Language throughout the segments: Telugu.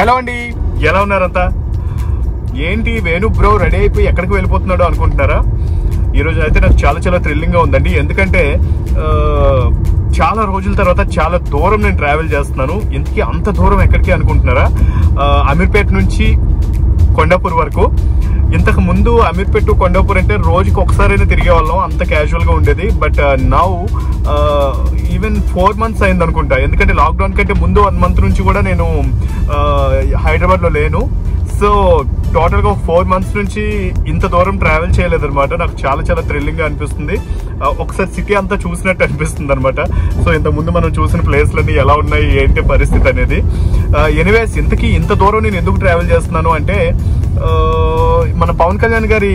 హలో అండి. ఎలా ఉన్నారంతా? ఏంటి వేణు బ్రో రెడీ అయిపోయి ఎక్కడికి వెళ్ళిపోతున్నాడో అనుకుంటున్నారా? ఈరోజు అయితే నాకు చాలా చాలా థ్రిల్లింగ్గా ఉందండి. ఎందుకంటే చాలా రోజుల తర్వాత చాలా దూరం నేను ట్రావెల్ చేస్తున్నాను. ఇంతకీ అంత దూరం ఎక్కడికి అనుకుంటున్నారా? అమీర్పేట నుంచి కొండాపూర్ వరకు. ఇంతకు ముందు అమీర్పేట్ టు కొండాపూర్ అంటే రోజుకి ఒకసారైనా తిరిగే వాళ్ళం అంత క్యాజువల్గా ఉండేది. But now even four months అయింది అనుకుంటా. ఎందుకంటే లాక్డౌన్ కంటే ముందు వన్ మంత్ నుంచి కూడా నేను హైదరాబాద్లో లేను. సో టోటల్గా ఫోర్ మంత్స్ నుంచి ఇంత దూరం ట్రావెల్ చేయలేదు అనమాట నాకు చాలా చాలా థ్రిల్లింగ్గా అనిపిస్తుంది. ఒకసారి సిటీ అంతా చూసినట్టు అనిపిస్తుంది అనమాట సో ఇంత ముందు మనం చూసిన ప్లేస్లన్నీ ఎలా ఉన్నాయి ఏంటి పరిస్థితి అనేది. ఎనీవేస్ ఇంతకీ ఇంత దూరం నేను ఎందుకు ట్రావెల్ చేస్తున్నాను అంటే మన పవన్ కళ్యాణ్ గారి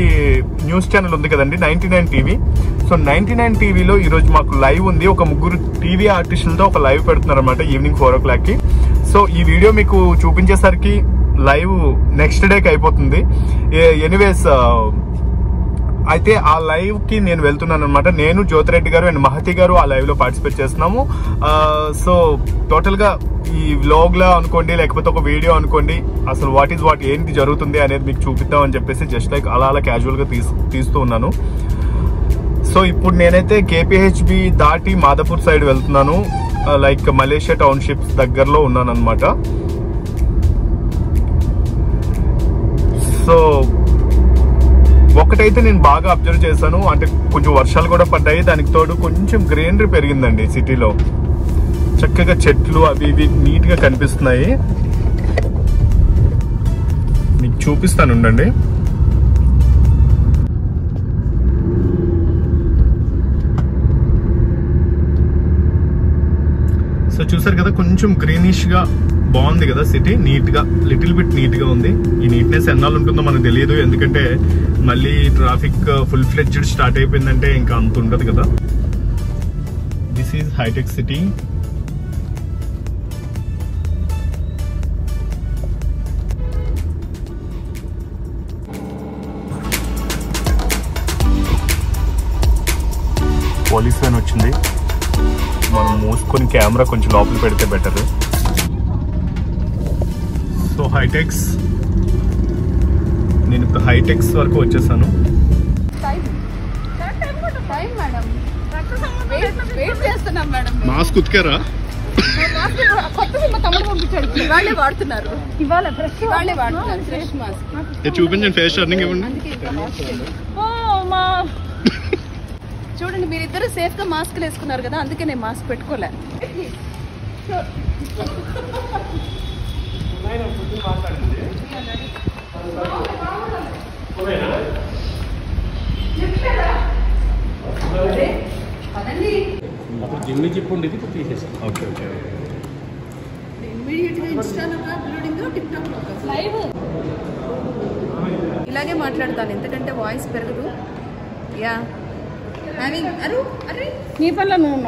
న్యూస్ ఛానల్ ఉంది కదండి ninety nine TV. So ninety nine టీవీలో ఈరోజు మాకు లైవ్ ఉంది. ఒక ముగ్గురు టీవీ ఆర్టిస్టులతో ఒక లైవ్ పెడుతున్నారు అనమాట ఈవినింగ్ ఫోర్ ఓ క్లాక్కి. సో ఈ వీడియో మీకు చూపించేసరికి లైవ్ నెక్స్ట్ డేకి అయిపోతుంది. ఎనీవేస్ అయితే ఆ లైవ్కి నేను వెళ్తున్నాను అనమాట నేను జ్యోతిరెడ్డి గారు అండ్ మహతి గారు ఆ లైవ్లో పార్టిసిపేట్ చేస్తున్నాము. సో టోటల్గా ఈ వ్లాగ్ లా అనుకోండి లేకపోతే ఒక వీడియో అనుకోండి అసలు వాట్ ఈస్ వాట్ ఏంటి జరుగుతుంది అనేది మీకు చూపిద్దాం అని చెప్పేసి జస్ట్ లైక్ అలా అలా క్యాజువల్గా తీస్తూ ఉన్నాను. సో ఇప్పుడు నేనైతే కేపీహెచ్బి దాటి మాదాపూర్ సైడ్ వెళ్తున్నాను. లైక్ మలేషియా టౌన్షిప్స్ దగ్గరలో ఉన్నాను అనమాట సో ఒకటైతే నేను బాగా అబ్జర్వ్ చేశాను. అంటే కొంచెం వర్షాలు కూడా పడ్డాయి. దానికి తోడు కొంచెం గ్రీనరీ పెరిగిందండి సిటీలో. చక్కగా చెట్లు అవి ఇవి నీట్గా కనిపిస్తున్నాయి. మీకు చూపిస్తాను ఉండండి. సో చూసారు కదా కొంచెం గ్రీనిష్గా బాగుంది కదా సిటీ. నీట్గా లిటిల్ బిట్ నీట్గా ఉంది. ఈ నీట్నెస్ ఎన్నాళ్ళు ఉంటుందో మనకు తెలియదు. ఎందుకంటే మళ్ళీ ట్రాఫిక్ ఫుల్ ఫ్లెడ్జ్డ్ స్టార్ట్ అయిపోయిందంటే ఇంకా అంత ఉండదు కదా. దిస్ ఈజ్ హైటెక్ సిటీ పోలీస్ వ్యాన్ వచ్చింది. మనం మూసుకొని కెమెరా కొంచెం లోపల పెడితే బెటర్ సో హైటెక్స్ నేను ఇప్పుడు హైటెక్స్ వరకు వచ్చేసాను. మాస్క్ ఉతికారా? చూపించండి ఫేస్ టర్నింగ్ ఇవ్వండి. చూడండి మీరిద్దరు సేఫ్గా మాస్క్ వేసుకున్నారు కదా అందుకే నేను మాస్క్ పెట్టుకోలే. అప్పుడు జిమ్ జిప్ ఉండేది ఇప్పుడు తీసేసాం. ఓకే ఓకే ఇమీడియట్గా ఇన్స్టాలో అప్లోడింగ్ టిక్ టాక్లో. లైవ్ ఇలాగే మాట్లాడతాను ఎందుకంటే వాయిస్ పెరగదు. యా హ్యావింగ్ అరు అరే. నీ పనిలో నువ్వు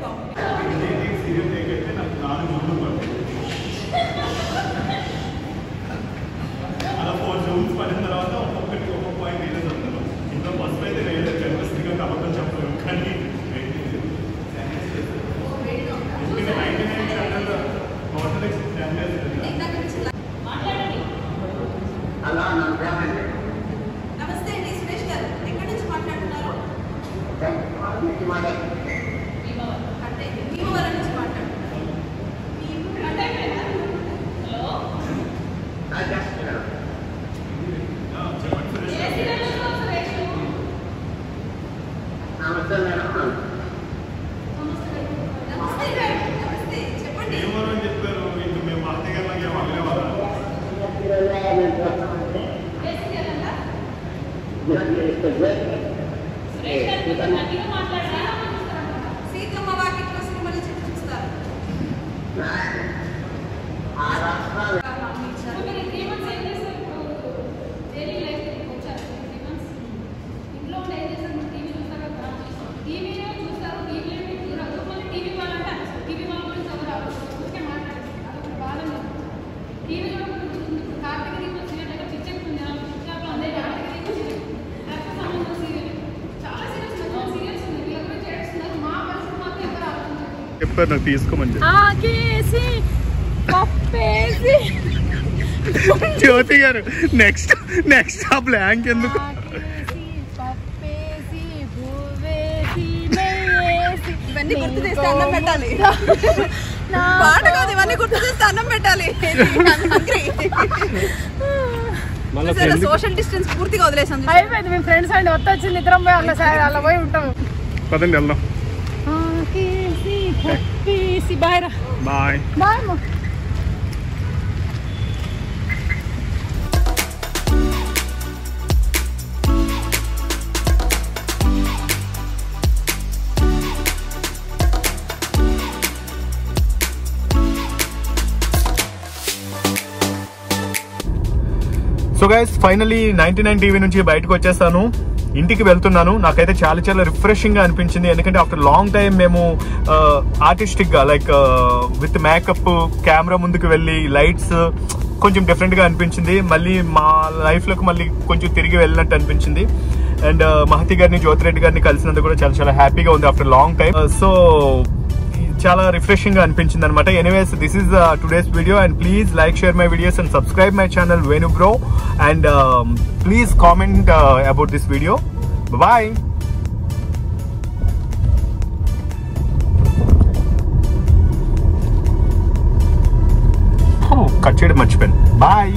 Thank you. చెప్పారు నాకు తీసుకోమని చెప్పి. జ్యోతి గారు నెక్స్ట్ నెక్స్ట్ ఆ బ్లాంక్ ఎందుకు? ఇవన్నీ గుర్తు చేస్తే అన్నం పెట్టాలి. నా పాట కాదు ఇవన్నీ గుర్తు చేస్తే అన్నం పెట్టాలి. మళ్ళీ ఫ్రెండ్ సోషల్ డిస్టెన్స్ పూర్తిగా వదిలేసాం చూసారా? అయిపోయింది మేము ఫ్రెండ్స్ అండి వస్తొచ్చింది ఇద్దరం పోయి అలా సరే అలా పోయి ఉంటాం. పదండి వెళ్దాం. బాయ్ బాయ్ అమ్మ so guys finally ninety nine TV నుంచి బయటకు వచ్చేసాను. ఇంటికి వెళ్తున్నాను. నాకైతే చాలా చాలా రిఫ్రెషింగ్గా అనిపించింది. ఎందుకంటే ఆఫ్టర్ లాంగ్ టైం మేము ఆర్టిస్టిక్గా లైక్ విత్ మేకప్ కెమెరా ముందుకు వెళ్ళి లైట్స్ కొంచెం డిఫరెంట్గా అనిపించింది. మళ్ళీ మా లైఫ్లోకి మళ్ళీ కొంచెం తిరిగి వెళ్ళినట్టు అనిపించింది. అండ్ మహతి గారిని జ్యోతిరెడ్డి గారిని కలిసినందుకు కూడా చాలా చాలా హ్యాపీగా ఉంది ఆఫ్టర్ లాంగ్ టైం సో చాలా రిఫ్రెషింగ్గా అనిపించింది అనమాట anyways this is today's video and please like share my videos and subscribe my channel Venu bro and please comment about this video bye cut చేయడం మర్చిపోయాను. బాయ్